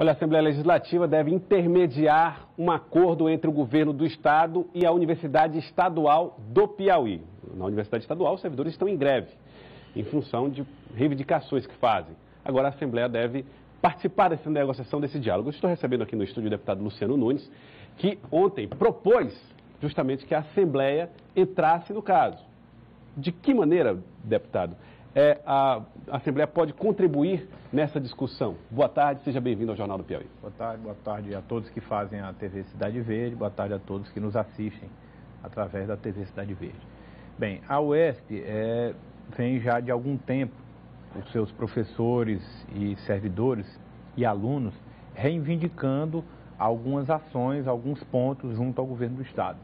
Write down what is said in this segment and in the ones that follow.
Olha, a Assembleia Legislativa deve intermediar um acordo entre o governo do Estado e a Universidade Estadual do Piauí. Na Universidade Estadual, os servidores estão em greve, em função de reivindicações que fazem. Agora, a Assembleia deve participar dessa negociação, desse diálogo. Eu estou recebendo aqui no estúdio o deputado Luciano Nunes, que ontem propôs justamente que a Assembleia entrasse no caso. De que maneira, deputado? É, a, Assembleia pode contribuir nessa discussão. Boa tarde, seja bem-vindo ao Jornal do Piauí. Boa tarde, boa tarde a todos que fazem a TV Cidade Verde, boa tarde a todos que nos assistem através da TV Cidade Verde. Bem, a UESP é, vem já de algum tempo, os seus professores e servidores e alunos reivindicando algumas ações, alguns pontos junto ao governo do Estado.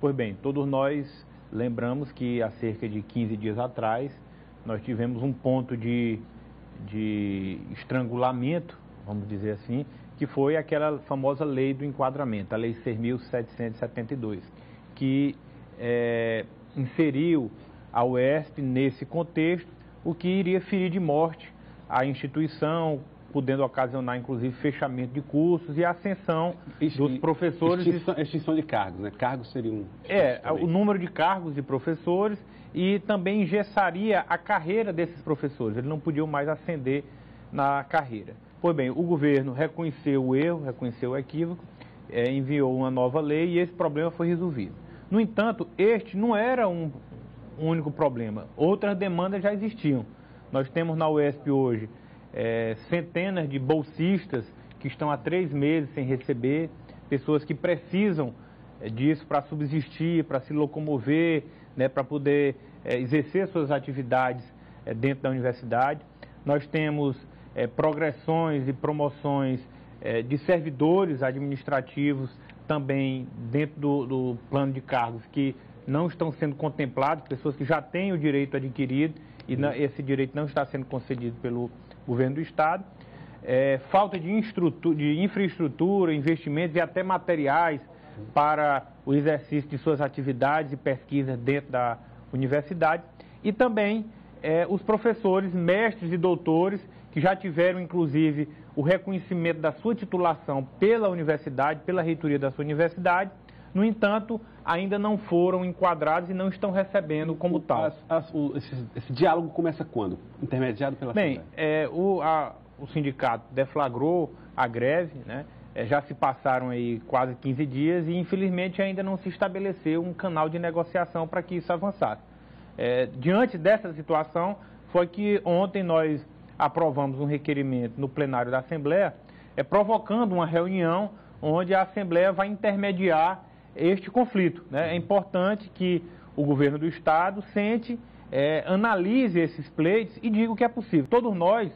Pois bem, todos nós lembramos que há cerca de 15 dias atrás nós tivemos um ponto de, de estrangulamento, vamos dizer assim, que foi aquela famosa lei do enquadramento, a Lei 6.772, que é, inseriu a UESP nesse contexto, o que iria ferir de morte a instituição, podendo ocasionar inclusive fechamento de cursos e ascensão dos professores. Extinção, extinção de cargos, né? Cargos seriam. É, o número de cargos de professores e também engessaria a carreira desses professores. Eles não podiam mais ascender na carreira. Pois bem, o governo reconheceu o erro, reconheceu o equívoco, é, enviou uma nova lei e esse problema foi resolvido. No entanto, este não era um único problema. Outras demandas já existiam. Nós temos na UESP hoje é, centenas de bolsistas que estão há três meses sem receber, pessoas que precisam é, disso para subsistir, para se locomover, né, para poder é, exercer suas atividades é, dentro da universidade. Nós temos é, progressões e promoções é, de servidores administrativos também dentro do, do plano de cargos que não estão sendo contemplados, pessoas que já têm o direito adquirido e esse direito não está sendo concedido pelo governo do Estado. É, falta de, de infraestrutura, investimentos e até materiais para o exercício de suas atividades e pesquisas dentro da universidade. E também é, os professores, mestres e doutores que já tiveram, inclusive, o reconhecimento da sua titulação pela universidade, pela reitoria da sua universidade, no entanto, ainda não foram enquadrados e não estão recebendo como o, tal. As, as, o, esse, esse, diálogo começa quando? Intermediado pela Bem, é, o, a, o sindicato deflagrou a greve, né? É, já se passaram aí quase 15 dias e infelizmente ainda não se estabeleceu um canal de negociação para que isso avançasse. É, diante dessa situação, foi que ontem nós aprovamos um requerimento no plenário da Assembleia, é, provocando uma reunião onde a Assembleia vai intermediar este conflito. Né? É importante que o governo do Estado sente, é, analise esses pleitos e diga o que é possível. Todos nós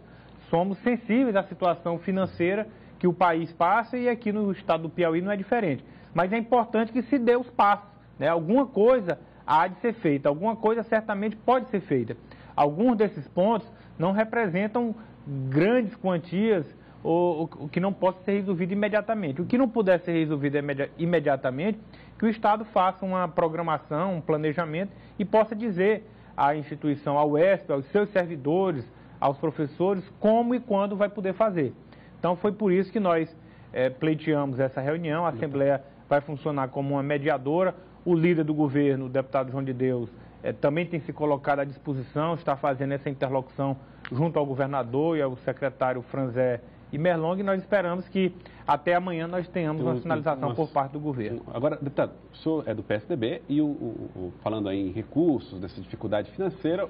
somos sensíveis à situação financeira que o país passa e aqui no estado do Piauí não é diferente. Mas é importante que se dê os passos. Né? Alguma coisa há de ser feita, alguma coisa certamente pode ser feita. Alguns desses pontos não representam grandes quantias o, o, que não possa ser resolvido imediatamente. O que não puder ser resolvido imediatamente, que o Estado faça uma programação, um planejamento e possa dizer à instituição, ao ESP, aos seus servidores, aos professores, como e quando vai poder fazer. Então foi por isso que nós é, pleiteamos essa reunião, a Assembleia vai funcionar como uma mediadora, o líder do governo, o deputado João de Deus, é, também tem se colocado à disposição, está fazendo essa interlocução junto ao governador e ao secretário Franzé e Merlong, nós esperamos que até amanhã nós tenhamos uma sinalização por parte do governo. Agora, deputado, o senhor é do PSDB e o, o, o, falando aí em recursos, dessa dificuldade financeira,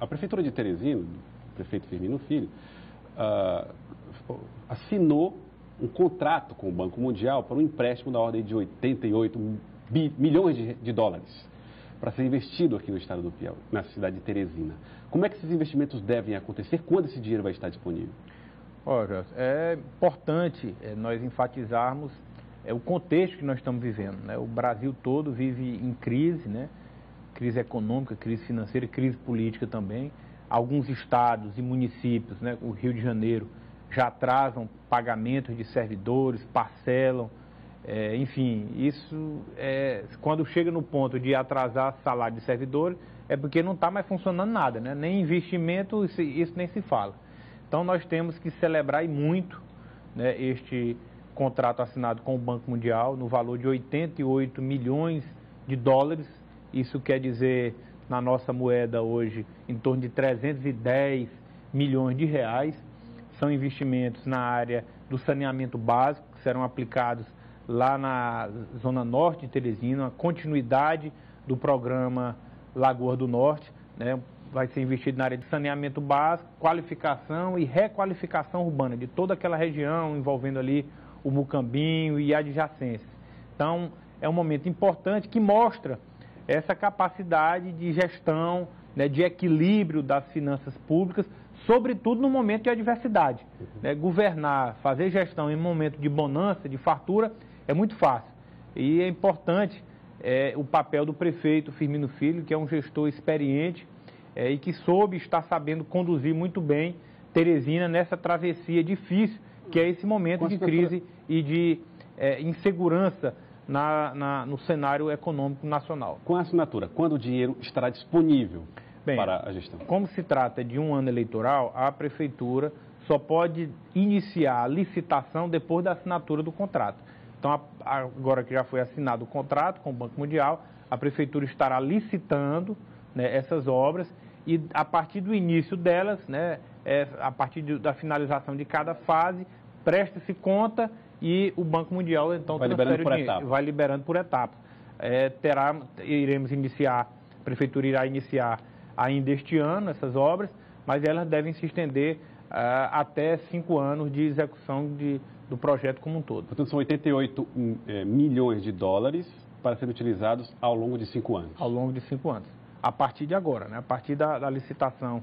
a Prefeitura de Teresina, o prefeito Firmino Filho, uh, assinou um contrato com o Banco Mundial para um empréstimo da ordem de 88 bi, milhões de, de dólares para ser investido aqui no estado do Piauí, na cidade de Teresina. Como é que esses investimentos devem acontecer? Quando esse dinheiro vai estar disponível? Olha, é importante é, nós enfatizarmos é, o contexto que nós estamos vivendo. Né? O Brasil todo vive em crise, né? crise econômica, crise financeira, crise política também. Alguns estados e municípios, né? o Rio de Janeiro, já atrasam pagamentos de servidores, parcelam. É, enfim, isso é, quando chega no ponto de atrasar salário de servidores, é porque não está mais funcionando nada, né? nem investimento, isso, isso nem se fala. Então nós temos que celebrar e muito né, este contrato assinado com o Banco Mundial no valor de 88 milhões de dólares. Isso quer dizer, na nossa moeda hoje, em torno de 310 milhões de reais. São investimentos na área do saneamento básico, que serão aplicados lá na Zona Norte de Teresina, a continuidade do programa Lagoa do Norte, né? Vai ser investido na área de saneamento básico, qualificação e requalificação urbana de toda aquela região, envolvendo ali o Mucambinho e adjacências. Então, é um momento importante que mostra essa capacidade de gestão, né, de equilíbrio das finanças públicas, sobretudo no momento de adversidade. Uhum. Né, governar, fazer gestão em momento de bonança, de fartura, é muito fácil. E é importante é, o papel do prefeito Firmino Filho, que é um gestor experiente é, e que soube, está sabendo conduzir muito bem Teresina nessa travessia difícil, que é esse momento de crise e de é, insegurança na, na, no cenário econômico nacional. Com a assinatura, quando o dinheiro estará disponível Bem, para a gestão? Como se trata de um ano eleitoral, a Prefeitura só pode iniciar a licitação depois da assinatura do contrato. Então, agora que já foi assinado o contrato com o Banco Mundial, a Prefeitura estará licitando né, essas obras e a partir do início delas, né, é, a partir de, da finalização de cada fase, presta-se conta e o Banco Mundial então vai liberando por etapas. Vai liberando por etapas. É, terá, iremos iniciar, a prefeitura irá iniciar ainda este ano essas obras, mas elas devem se estender uh, até cinco anos de execução de, do projeto como um todo. Portanto, são 88 é, milhões de dólares para serem utilizados ao longo de cinco anos. Ao longo de cinco anos. A partir de agora, né? a partir da, da licitação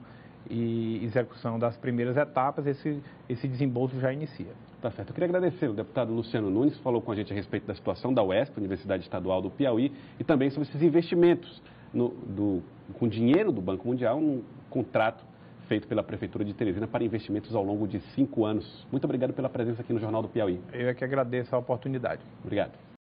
e execução das primeiras etapas, esse, esse desembolso já inicia. Tá certo. Eu queria agradecer o deputado Luciano Nunes, que falou com a gente a respeito da situação da UESP, Universidade Estadual do Piauí, e também sobre esses investimentos no, do, com dinheiro do Banco Mundial num contrato feito pela Prefeitura de Teresina para investimentos ao longo de cinco anos. Muito obrigado pela presença aqui no Jornal do Piauí. Eu é que agradeço a oportunidade. Obrigado.